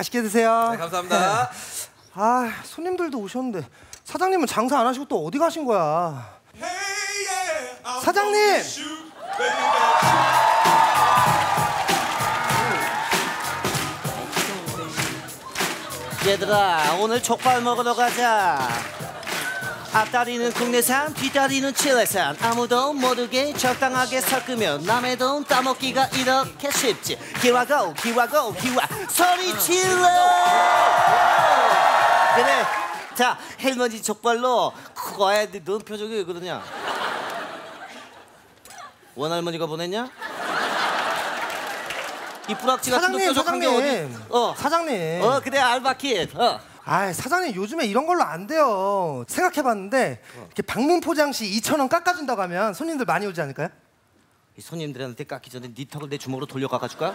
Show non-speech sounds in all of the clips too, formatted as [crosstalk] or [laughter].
맛있게 드세요. 네, 감사합니다. 아, 손님들도 오셨는데 사장님은 장사 안 하시고 또 어디 가신 거야? 사장님! 얘들아 오늘 족발 먹으러 가자 앞다리는 국내산 뒷다리는 칠레산. 아무도 모르게 적당하게 섞으면 남의 돈 따먹기가 이렇게 쉽지. 기와고 기와고 기와. 소리 질러! 그래. 자 할머니 족발로 커야 돼넌 표정이 왜 그러냐? 원할머니가 보냈냐? 이 뿌락지 같은 거 사장님, 뾰족한 게 어디 사장님. 어. 사장님. 어 그래 알바킷. 어. 아, 사장님 요즘에 이런 걸로 안 돼요. 생각해봤는데 이렇게 방문 포장 시 2천 원 깎아준다고 하면 손님들 많이 오지 않을까요? 이 손님들한테 깎기 전에 네 턱을 내 주먹으로 돌려가가 줄까?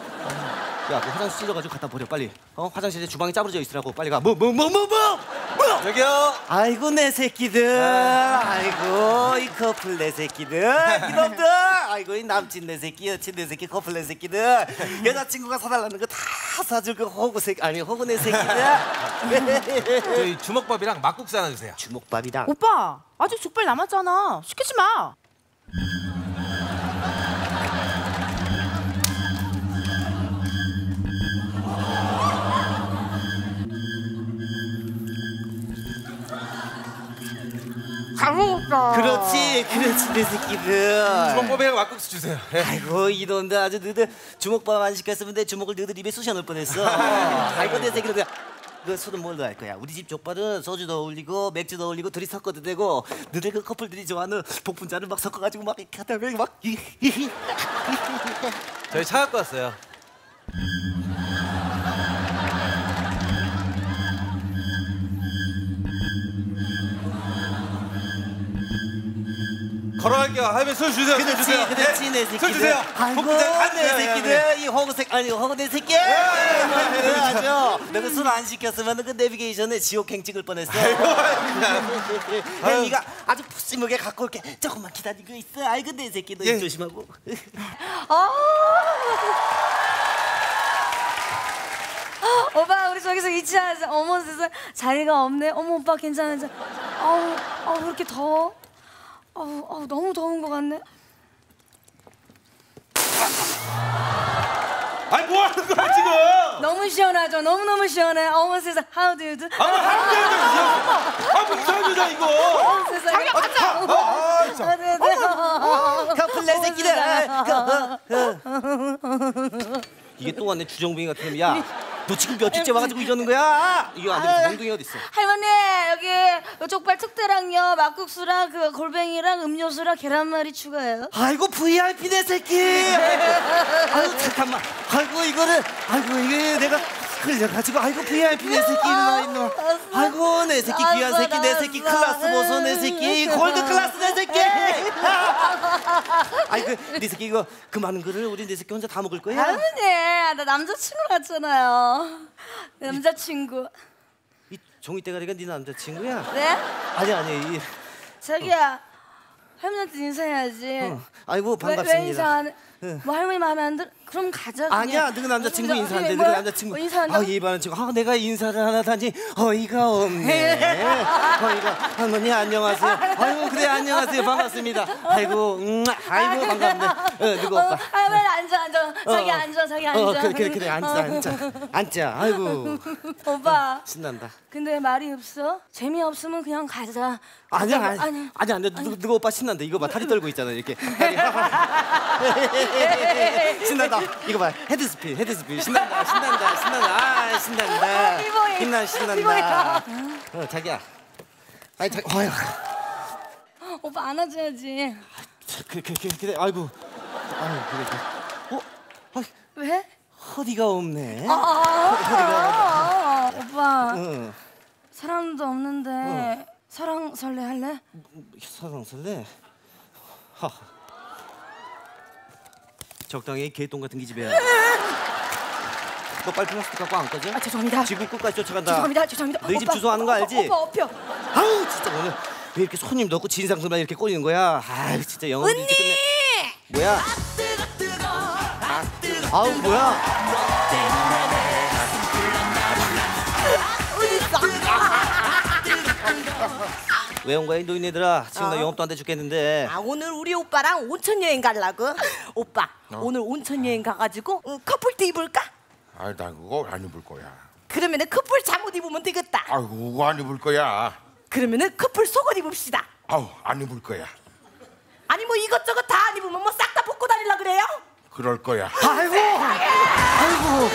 야, 그 화장실 찔러가지고 갖다 버려 빨리. 어, 화장실에 주방이 짜부러져 있으라고 빨리 가. 뭐, 뭐, 뭐, 뭐, 뭐, 뭐? 저기요. 아이고 내 새끼들. 아이고 이 커플 내 새끼들. [laughs] 이놈들. 아이고 이 남친 내 새끼, 여친 내 새끼, 커플 내 새끼들. 여자친구가 사달라는 거 다 사줄 그 호구 새끼 아니 호구 내 새끼들. 저희 주먹밥이랑 막국수 하나 주세요. 주먹밥이랑. 오빠 아직 족발 남았잖아 시키지 마잘 먹었다 그렇지, 그렇지 내 새끼들. 주먹밥이랑 막국수 주세요. 네. 아이고 이놈들 아주 너들 주먹밥 안 시켰으면 내 주먹을 너들 입에 쑤셔 넣을 뻔했어. [laughs] 아이고 내 새끼들 그그 술은 뭘로 할 거야? 우리 집 족발은 소주 넣어올리고 맥주 넣어올리고 둘이 섞어도 되고 너네 그 커플들이 좋아하는 복분자를 막 섞어가지고 막 이렇게 하다 보면 막 저희 차 갖고 왔어요. 걸어갈게요. 할머니 술 주세요. 술 주세요. 그렇지 내 새끼들. 술 주세요. 아이고 내. 새끼들. 이 호구색 아니 호구 내 새끼. 그래 아주. 너가 술안 시켰으면 그 내비게이션에 지옥행 찍을 뻔했어. 혜미가 [laughs] 아주 푸짐하게 갖고 올게. 조금만 기다리고 있어. 아이고 내 새끼. 너 예. 입 조심하고. 아. [laughs] 오빠 우리 저기서 이치하자 어머 세상. 자리가 없네. 어머 오빠 괜찮은지 아우 아우 왜 이렇게 더워 아우 아우 너무 더운 것 같네. 아니 뭐 하는 거야 지금? 너무 시원하죠? 너무 너무 시원해. 어머 세상. How do you do? 아, 하는 게 아니라 아뭐 이상한 여자 이거. 어머 세상에. 아, 참. how do you do 커플 내 새끼들. 그, 어, 어. 이게 또 왔네 주정뱅이 같은 놈야 너 지금 몇 주째 와가지고 이러는 거야? 이거 안 되면 몽둥이 어디 있어? 할머니 여기 족발 특대랑요 막국수랑 그 골뱅이랑 음료수랑 계란말이 추가해요. 아이고 VIP 내 새끼. 아이고 잠깐만. 아이고 이거를 아이고 이게 내가 흘려가지고 아이고 VIP 내 새끼 일로와 일로와 아이고 내 새끼 귀한 새끼 내 새끼 클라스 보소 내 새끼. 골드 클라스 내 새끼. [laughs] 아이고 내 새끼 이거 그 많은 거를 우리 내 새끼 혼자 다 먹을 거야 할머니 나 남자친구 같잖아요. 내 남자친구. 이 종이 대가리가 네 남자친구야? 네? 아니 아니 이, 자기야 할머니한테 인사해야지. 어, 아이고 왜, 반갑습니다. 왜 인사 안 해? 뭐 할머니 마음에 안 들어? 그럼 가자 그냥. 아니야, 너그 남자친구 어, 인사한대. 뭐야? 너그 남자친구. 어, 인사한다? 아, 이 반은 친구. 아, 내가 인사를 안 하다니 어이가 없네. 어이가. 할머니 안녕하세요. 아이고 그래 안녕하세요. 반갑습니다. 아이고, 음, 아이고 반갑네. 어, 누구 어, 오빠? 할머니 앉아 앉아 자기 어. 앉아 자기 앉아 어, 그래 그래 그래 앉자 앉자 앉자. 아이고 [laughs] 오빠 신난다. 근데 말이 없어? 재미없으면 그냥 가자 아니야 아니 아니. 아니 아니 누구 누구 오빠 신난다. 이거 봐 다리 떨고 있잖아 이렇게. 다리. [laughs] [laughs] 신난다. 이거 봐 헤드스핀 헤드스핀 신난다 신난다 신난다 아 신난다. 피보이. 신나 신난다. 어 자기야. 아이 자 어휴. 오빠 안아줘야지 그래 그래 그래 그래 아이고. 아유 그래 그래. 어? 아 왜? 허리가 없네. 아, 아, 오빠 응. 사람도 없는데 사랑 설레 할래? 사랑 설레. 하. 적당히 개똥 같은 기집애야. 너 빨리 플라스틱 갖고 안 꺼져? 아 죄송합니다 지금 끝까지 쫓아간다. 죄송합니다 죄송합니다 너희 집 오빠, 주소 아는 거 알지? 오빠 업혀 아우 진짜 오늘 왜 이렇게 손님도 없고 진상들만 이렇게 꼬이는 거야? 아 진짜 영업 언니 끝내. 뭐야? 아우 뭐야? 왜 온 거야 이 노인네들아 지금 나 어. 영업도 안 돼 죽겠는데 아 오늘 우리 오빠랑 온천 여행 가려고. 오빠 오늘 온천 여행 가가지고 응, 커플티 입을까? 아이 나 그거 안 입을 거야. 그러면은 커플 잠옷 입으면 되겠다. 아이고 그거 안 입을 거야. 그러면은 커플 속옷 입읍시다. 아우 안 입을 거야. 아니 뭐 이것저것 다 안 입으면 뭐 싹 다 벗고 다닐라 그래요? 그럴 거야. 아이고 아이고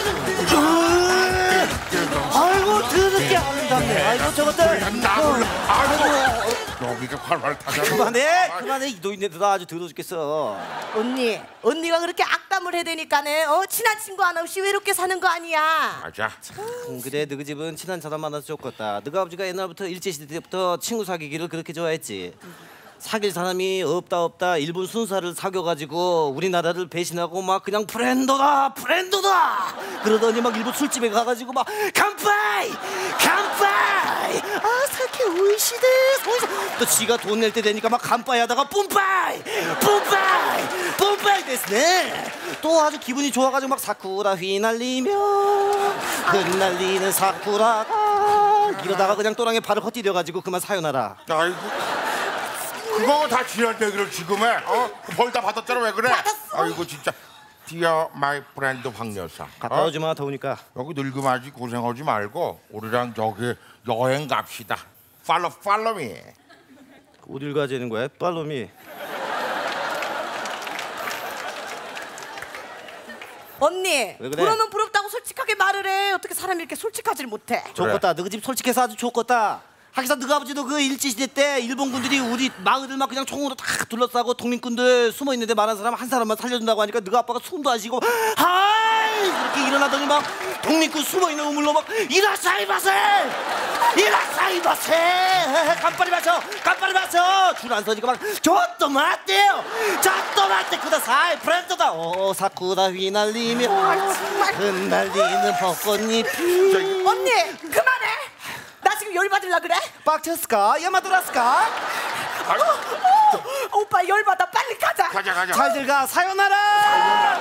아이고 드럽게 아름답네 아이고 저것들 나물 아이고. 여기가 활활 타잖아. 그만해. 그만해. 이 노인네들아 아주 더러 죽겠어. 언니 언니가 그렇게 악담을 해대니까네. 어 친한 친구 하나 없이 외롭게 사는 거 아니야. 맞아. 음, 그래. 너희 집은 친한 사람 만나서 좋겠다. 너희 아버지가 옛날부터 일제시대 때부터 친구 사귀기를 그렇게 좋아했지. 사귈 사람이 없다 없다. 일본 순사를 사귀어가지고 우리나라를 배신하고 막 그냥 브랜드다 브랜드다. 그러더니 막 일본 술집에 가가지고 막 간파이! 간파이! 아 오이시데 오이시 또 지가 돈 낼 때 되니까 막 간파이 하다가 뿜파이 뿜파이 뿜파이 됐네 또 아주 기분이 좋아가지고 막 사쿠라 휘날리며 흩날리는 사쿠라가 이러다가 그냥 또랑에 발을 헛디뎌가지고 그만 사요나라 아이고 그거 다 지난 얘기를 지금 해. 어? 벌다 받았잖아 왜 그래? 아이고 진짜. Dear my friend 황 여사. 어? 가까워지 마 더우니까 여기 늙음아지 고생하지 말고 우리랑 저기 여행 갑시다. Follow follow me. 어딜 가자는 거야 follow me 언니 그래? 부러우면 부럽다고 솔직하게 말을 해. 어떻게 사람이 이렇게 솔직하지를 못해? 좋겠다 너희 집 솔직해서 아주 좋겠다 하기사 너희 아버지도 그 일제시대 때 일본군들이 우리 마을을 막 그냥 총으로 다 둘러싸고 독립군들 숨어 있는데 많은 사람 한 사람만 살려준다고 하니까 너희 아빠가 숨도 안 쉬고 하이 이렇게 일어나더니 막 독민군 숨어 있는 우물로 막 이라사이마세 맞대 그다사이 프렌드다 오 사쿠라 휘날리며 흩날리는 벚꽃잎이 언니 그만해. 나 지금 열 받을라 그래? 빡쳤을까? 야마도라스까? 오빠 열 받아 빨리 가자. 가자 가자. 잘들 가 사요나라